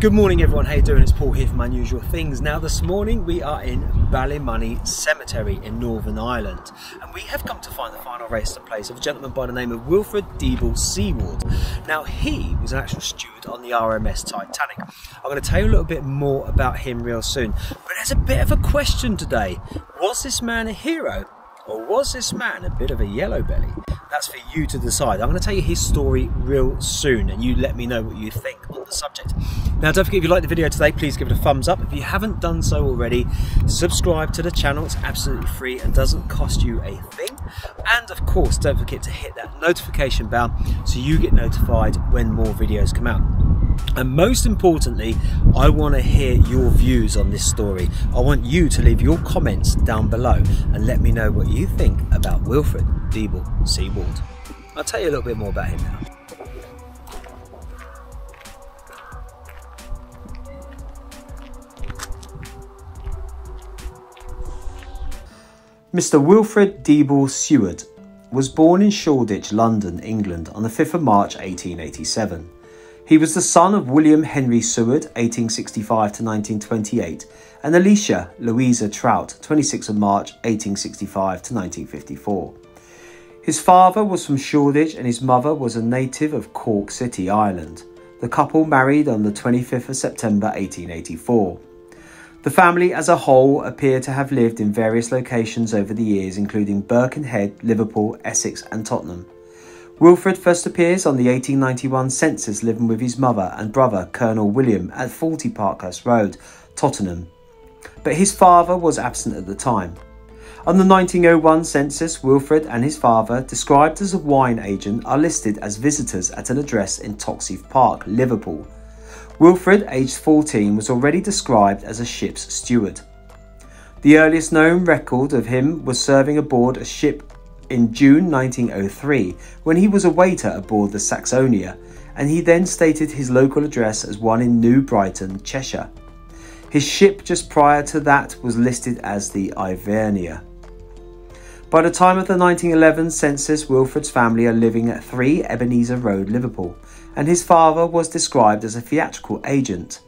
Good morning everyone, how you doing? It's Paul here from Unusual Things. Now this morning we are in Ballymoney Cemetery in Northern Ireland and we have come to find the final resting place of a gentleman by the name of Wilfred Deable Seward. Now he was an actual steward on the RMS Titanic. I'm going to tell you a little bit more about him real soon, but there's a bit of a question today. Was this man a hero or was this man a bit of a yellow belly? That's for you to decide. I'm going to tell you his story real soon and you let me know what you think on the subject. Now don't forget if you like the video today please give it a thumbs up. If you haven't done so already subscribe to the channel. It's absolutely free and doesn't cost you a thing. And of course don't forget to hit that notification bell so you get notified when more videos come out. And most importantly, I want to hear your views on this story. I want you to leave your comments down below and let me know what you think about Wilfred Deable Seward. I'll tell you a little bit more about him now. Mr. Wilfred Deable Seward was born in Shoreditch, London, England on the 5th of March 1887. He was the son of William Henry Seward, 1865 to 1928, and Alicia Louisa Trout, 26 of March 1865 to 1954. His father was from Shoreditch and his mother was a native of Cork City, Ireland. The couple married on the 25th of September 1884. The family as a whole appear to have lived in various locations over the years, including Birkenhead, Liverpool, Essex, and Tottenham. Wilfred first appears on the 1891 census living with his mother and brother, Colonel William, at 40 Parkhurst Road, Tottenham. But his father was absent at the time. On the 1901 census, Wilfred and his father, described as a wine agent, are listed as visitors at an address in Toxteth Park, Liverpool. Wilfred, aged 14, was already described as a ship's steward. The earliest known record of him was serving aboard a ship in June 1903 when he was a waiter aboard the Saxonia, and he then stated his local address as one in New Brighton, Cheshire. His ship just prior to that was listed as the Ivernia. By the time of the 1911 census, Wilfred's family are living at 3 Ebenezer Road, Liverpool, and his father was described as a theatrical agent.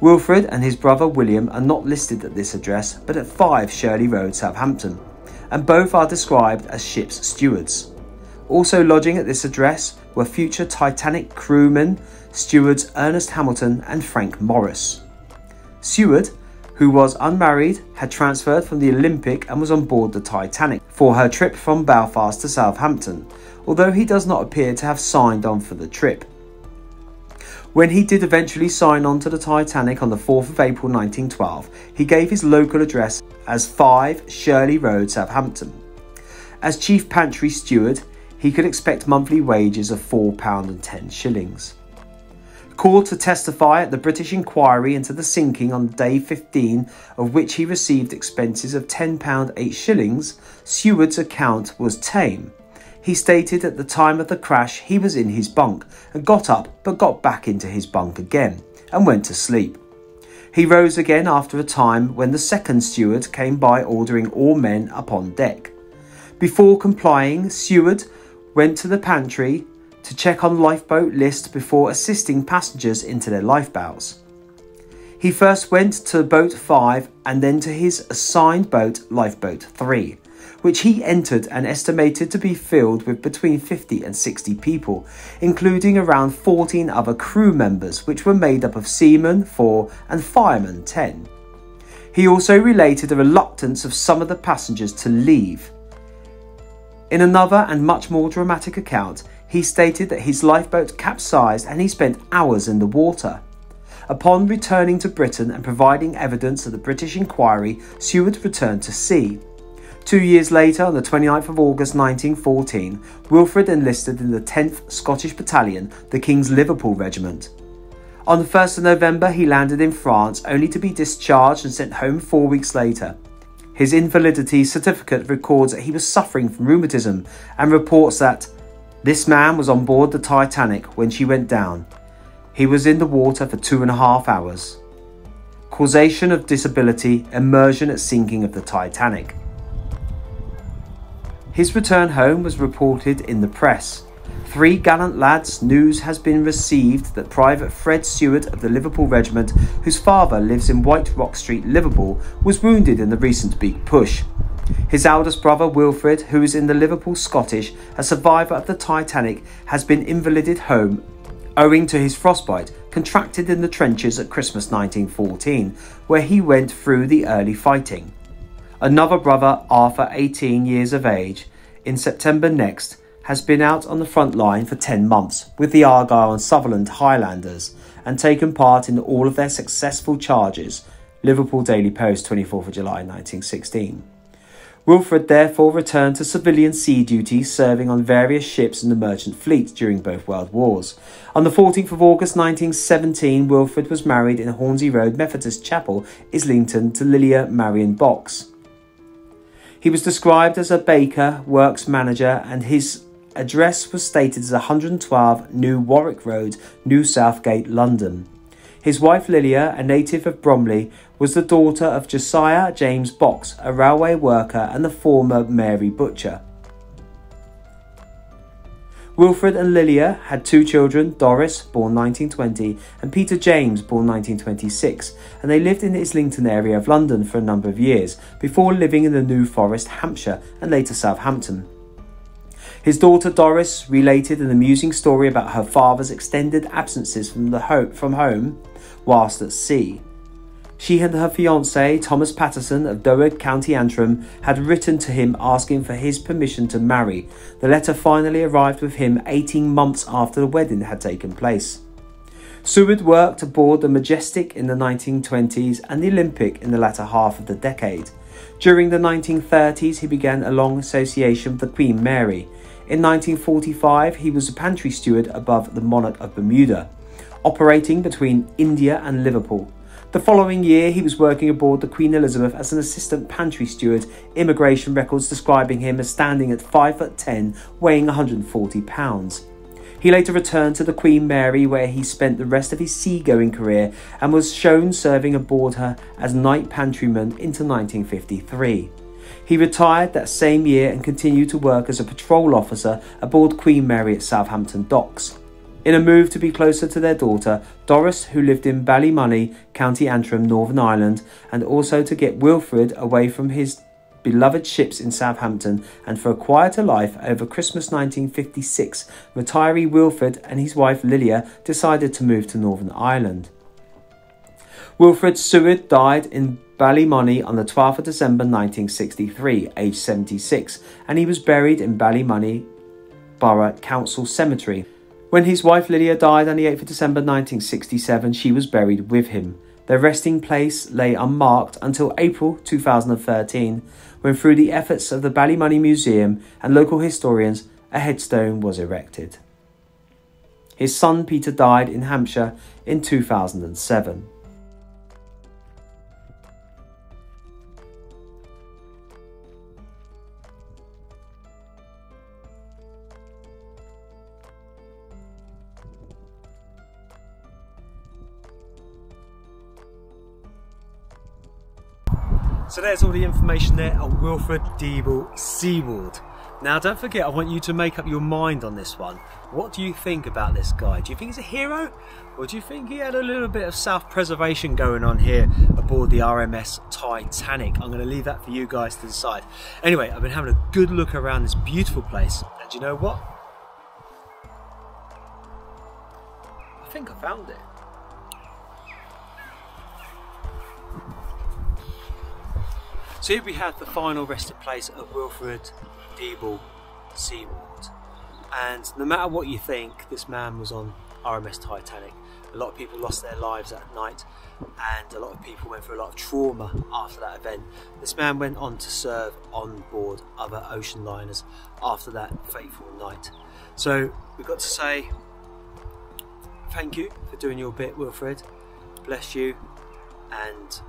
Wilfred and his brother William are not listed at this address, but at 5 Shirley Road, Southampton and both are described as ship's stewards. Also lodging at this address were future Titanic crewmen stewards Ernest Hamilton and Frank Morris. Seward, who was unmarried, had transferred from the Olympic and was on board the Titanic for her trip from Belfast to Southampton, although he does not appear to have signed on for the trip. When he did eventually sign on to the Titanic on the 4th of April 1912, he gave his local address as 5 Shirley Road, Southampton. As chief pantry steward, he could expect monthly wages of £4 and 10 shillings. Called to testify at the British inquiry into the sinking on day 15, of which he received expenses of £10 8 shillings, Seward's account was tame he stated at the time of the crash he was in his bunk and got up but got back into his bunk again and went to sleep. He rose again after a time when the second steward came by ordering all men upon deck. Before complying, Seward went to the pantry to check on lifeboat list before assisting passengers into their lifeboats. He first went to boat 5 and then to his assigned boat, lifeboat 3 which he entered and estimated to be filled with between 50 and 60 people, including around 14 other crew members, which were made up of seamen 4 and firemen 10. He also related the reluctance of some of the passengers to leave. In another and much more dramatic account, he stated that his lifeboat capsized and he spent hours in the water. Upon returning to Britain and providing evidence of the British inquiry, Seward returned to sea. Two years later, on the 29th of August 1914, Wilfred enlisted in the 10th Scottish Battalion, the King's Liverpool Regiment. On the 1st of November, he landed in France, only to be discharged and sent home four weeks later. His invalidity certificate records that he was suffering from rheumatism and reports that this man was on board the Titanic when she went down. He was in the water for two and a half hours. Causation of disability, immersion at sinking of the Titanic. His return home was reported in the press. Three gallant lads, news has been received that Private Fred Seward of the Liverpool Regiment, whose father lives in White Rock Street, Liverpool, was wounded in the recent Beak push. His eldest brother, Wilfred, who is in the Liverpool Scottish, a survivor of the Titanic, has been invalided home owing to his frostbite contracted in the trenches at Christmas 1914, where he went through the early fighting. Another brother, Arthur, 18 years of age, in September next, has been out on the front line for 10 months with the Argyll and Sutherland Highlanders and taken part in all of their successful charges. Liverpool Daily Post, 24th July 1916. Wilfred therefore returned to civilian sea duty, serving on various ships in the merchant fleet during both World Wars. On the 14th of August 1917, Wilfred was married in Hornsey Road Methodist Chapel, Islington, to Lilia Marion Box. He was described as a baker, works manager, and his address was stated as 112 New Warwick Road, New Southgate, London. His wife Lilia, a native of Bromley, was the daughter of Josiah James Box, a railway worker and the former Mary Butcher. Wilfred and Lilia had two children, Doris, born 1920, and Peter James, born 1926, and they lived in the Islington area of London for a number of years before living in the New Forest, Hampshire, and later Southampton. His daughter Doris related an amusing story about her father's extended absences from, the ho- from home whilst at sea. She and her fiance, Thomas Patterson of Doeg, County Antrim, had written to him asking for his permission to marry. The letter finally arrived with him 18 months after the wedding had taken place. Seward worked aboard the Majestic in the 1920s and the Olympic in the latter half of the decade. During the 1930s, he began a long association with Queen Mary. In 1945, he was a pantry steward above the Monarch of Bermuda, operating between India and Liverpool. The following year, he was working aboard the Queen Elizabeth as an assistant pantry steward, immigration records describing him as standing at 5 foot 10, weighing 140 pounds. He later returned to the Queen Mary, where he spent the rest of his seagoing career and was shown serving aboard her as night pantryman into 1953. He retired that same year and continued to work as a patrol officer aboard Queen Mary at Southampton Docks. In a move to be closer to their daughter, Doris, who lived in Ballymoney, County Antrim, Northern Ireland, and also to get Wilfred away from his beloved ships in Southampton and for a quieter life over Christmas 1956, retiree Wilfred and his wife Lilia decided to move to Northern Ireland. Wilfred Seward died in Ballymoney on the 12th of December 1963, aged 76, and he was buried in Ballymoney Borough Council Cemetery. When his wife Lydia died on the 8th of December 1967, she was buried with him. Their resting place lay unmarked until April 2013, when through the efforts of the Ballymoney Museum and local historians, a headstone was erected. His son Peter died in Hampshire in 2007. So there's all the information there on Wilfred Deable Seward. Now don't forget, I want you to make up your mind on this one. What do you think about this guy? Do you think he's a hero? Or do you think he had a little bit of self-preservation going on here aboard the RMS Titanic? I'm going to leave that for you guys to decide. Anyway, I've been having a good look around this beautiful place. And you know what? I think I found it. So here we have the final resting place of Wilfred Deable Seward. And no matter what you think, this man was on RMS Titanic. A lot of people lost their lives that night, and a lot of people went through a lot of trauma after that event. This man went on to serve on board other ocean liners after that fateful night. So we've got to say thank you for doing your bit, Wilfred. Bless you, and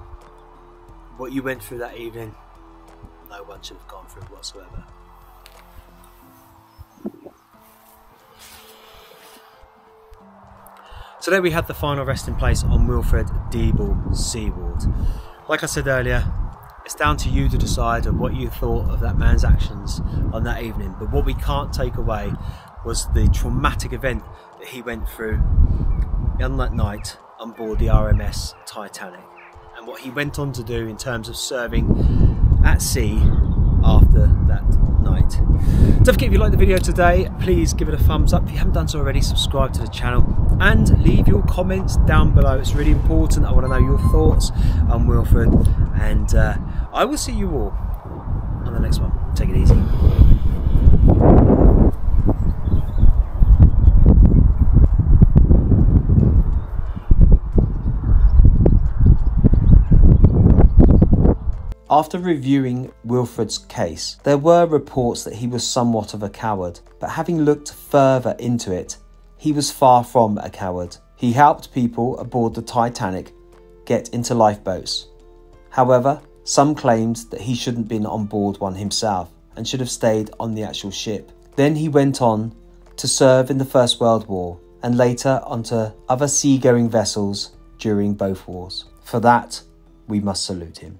what you went through that evening, no one should have gone through whatsoever. So there we have the final resting place on Wilfred Deable Seward. Like I said earlier, it's down to you to decide of what you thought of that man's actions on that evening. But what we can't take away was the traumatic event that he went through on that night on board the RMS Titanic and what he went on to do in terms of serving at sea after that night. Don't forget if you liked the video today, please give it a thumbs up. If you haven't done so already, subscribe to the channel and leave your comments down below. It's really important. I want to know your thoughts on Wilfred and uh, I will see you all on the next one. Take it easy. After reviewing Wilfred's case, there were reports that he was somewhat of a coward, but having looked further into it, he was far from a coward. He helped people aboard the Titanic get into lifeboats. However, some claimed that he shouldn't been on board one himself and should have stayed on the actual ship. Then he went on to serve in the First World War and later onto other seagoing vessels during both wars. For that, we must salute him.